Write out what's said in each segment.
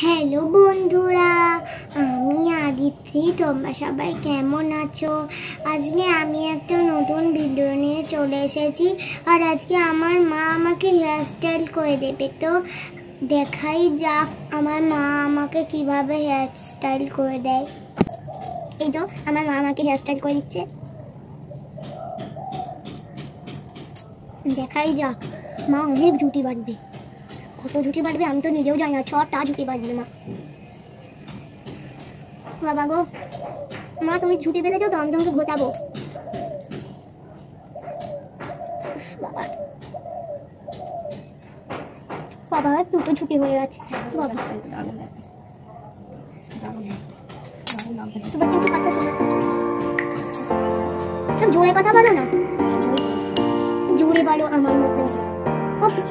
Hello বন্ধুরা, আমি আদিত্রি, তোমরা সবাই কেমন আছো? আজকে আমি একটা নতুন ভিডিও নিয়ে চলে এসেছি, আর আজকে আমার মা আমাকে হেয়ার স্টাইল করে দেবে। তো দেখাই যাক আমার মা আমাকে কীভাবে হেয়ার স্টাইল করে দেয়। এই যে, আমার মা আমাকে হেয়ার স্টাইল করে দিচ্ছে। দেখাই যাক, মা অনেক জুটি বাঁধবে। কত ঝুটি বাঁধবে আমি তো নিজেও জানি না, ছটা ঝুটি বাঁধবে মা। বাবা গো, মা তুমি ঝুটি বেঁধেছো তো, আমি তোমাকে বাবা। বাবা, দুটো হয়ে গেছে। জোরে কথা বলো না। জোরে বলো আমার মতো।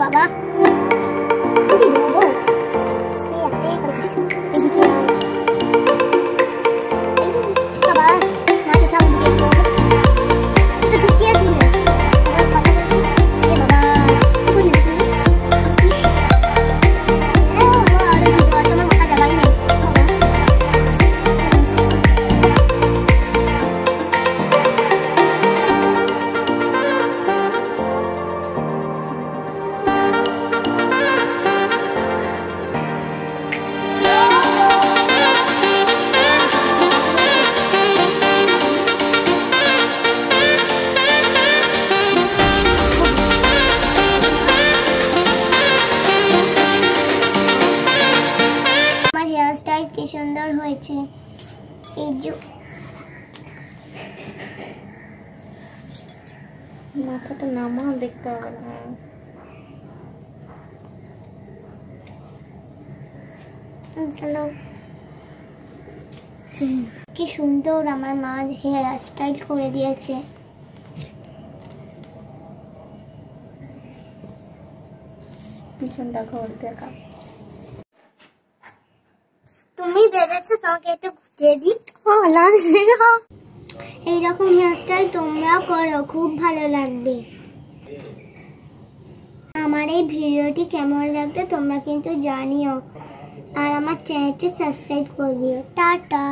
বাবা। কি সুন্দর হয়েছে। এই যে মাথাটা নামা দেখতে হবে না। কি সুন্দর আমার মা হেয়ার স্টাইল করে দিয়েছে। পিছনটা ঘর দেখা। তুমি বেঁধেছো তোমাকে একটু ঘুরিয়ে দিই? এইরকম হেয়ার স্টাইল তোমরাও করো, খুব ভালো লাগবে। আমার এই ভিডিওটি কেমন লাগবে তোমরা কিন্তু জানিও। আর আমার চ্যানেলটি সাবস্ক্রাইব করে দিও। টাটা।